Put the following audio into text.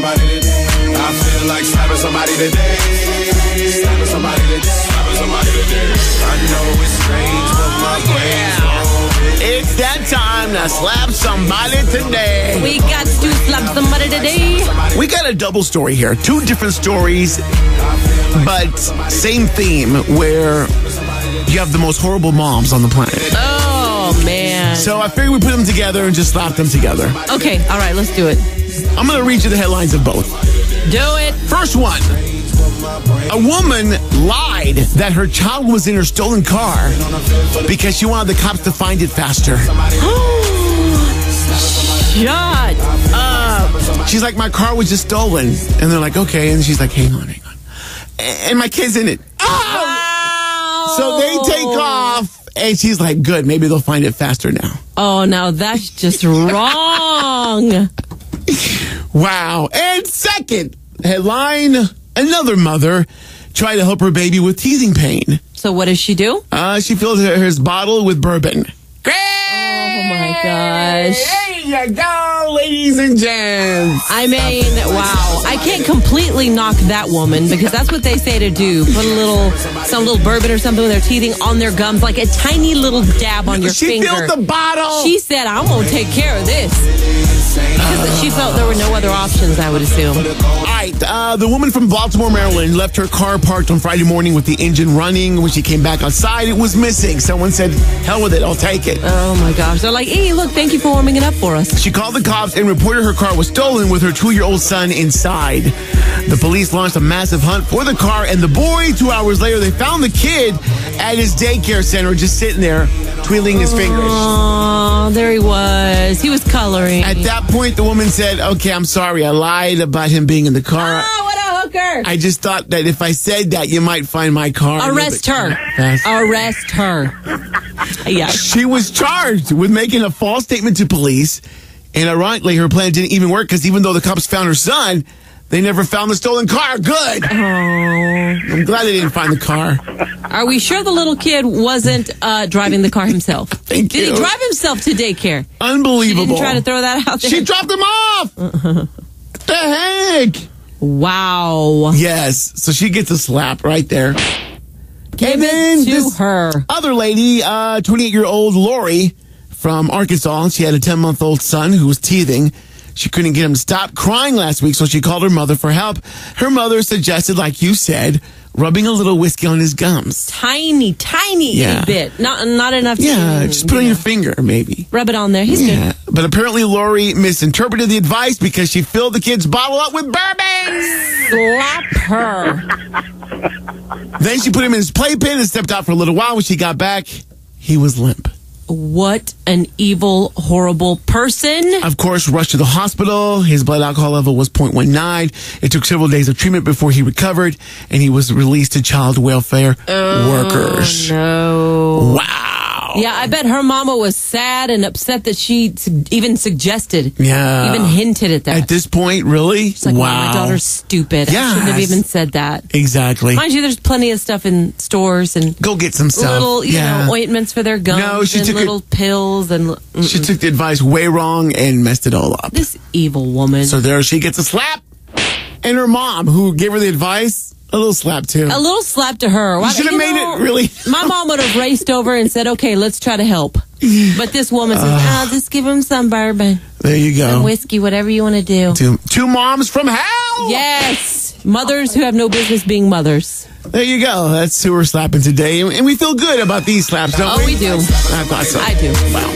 somebody today. I feel like slapping somebody today. Slapping somebody today. Slapping somebody today. I know it's strange, but my brain's on it. It's that time to slap somebody today. We got to slap somebody today. We got a double story here. Two different stories, but same theme where you have the most horrible moms on the planet. Oh, man. So I figured we put them together and just slap them together. Okay, all right, let's do it. I'm going to read you the headlines of both. Do it. First one. A woman lied that her child was in her stolen car because she wanted the cops to find it faster. Shut up. She's like, my car was just stolen. And they're like, okay. And she's like, hang on, hang on. And my kid's in it. Oh! So they take off. And she's like, good. Maybe they'll find it faster now. Oh, now that's just wrong. Wow. And second headline another mother tried to help her baby with teething pain. So what does she do? Uh, she filled her, his bottle with bourbon. Great! Oh my gosh. There you go, ladies and gents. I mean, wow. I can't completely knock that woman because that's what they say to do. Put a little, some little bourbon or something with their teething on their gums, like a tiny little dab on your she finger. filled the bottle. She said, I'm going to take care of this. Because she felt there were no other options, I would assume. All right, uh, the woman from Baltimore, Maryland, left her car parked on Friday morning with the engine running. When she came back outside, it was missing. Someone said, "Hell with it, I'll take it." Oh my gosh. They're like, hey, look, thank you for warming it up for us. She called the cops and reported her car was stolen with her two-year-old son inside. The police launched a massive hunt for the car and the boy. Two hours later, they found the kid at his daycare center, just sitting there, twiddling his fingers. Oh, there he was. He was coloring. At that point, the woman said, Okay, I'm sorry. I lied about him being in the car. Oh, what a hooker. I just thought that if I said that, you might find my car. Arrest her. fast." Arrest her. Yeah. She was charged with making a false statement to police. And ironically, her plan didn't even work because even though the cops found her son, they never found the stolen car. Good. Oh. I'm glad they didn't find the car. Are we sure the little kid wasn't uh, driving the car himself? Thank Did you. he drive himself to daycare? Unbelievable. She didn't try to throw that out there. She dropped him off. What the heck? wow. Yes. So she gets a slap right there. Give And then it to this- her. Other lady, uh, 28 year old Lori from Arkansas. She had a 10 month old son who was teething. She couldn't get him to stop crying last week, so she called her mother for help. Her mother suggested, like you said, rubbing a little whiskey on his gums. Tiny, tiny Yeah. bit. Not not enough. to- Yeah, just put it on your finger, maybe. Rub it on there. He's Yeah. But apparently Lori misinterpreted the advice because she filled the kid's bottle up with bourbon. Slap her. Then she put him in his playpen and stepped out for a little while. When she got back, he was limp. What an evil, horrible person. Of course, rushed to the hospital. His blood alcohol level was 0.19. It took several days of treatment before he recovered, and he was released to child welfare oh, workers. No. Wow. Yeah, I bet her mama was sad and upset that she su- even suggested, Yeah. even hinted at that. At this point, really? It's like, wow. my daughter's stupid. I shouldn't have even said that. Exactly. Mind you, there's plenty of stuff in stores and Go get some stuff. little, you yeah. know, ointments for their gums No, she and took it- little pills and mm, She took the advice way wrong and messed it all up. this evil woman. So there she gets a slap. And her mom, who gave her the advice, a little slap too. a little slap to her. Why- should have made know, it really- my mom would have raced over and said, "Okay, let's try to help." But this woman says, "Ah, just give him some bourbon, There you some go. whiskey, whatever you want to do." Two, two moms from hell. Yes, mothers who have no business being mothers. There you go. That's who we're slapping today. And we feel good about these slaps, don't Oh, we? Oh, we do. I thought so. I do. Wow.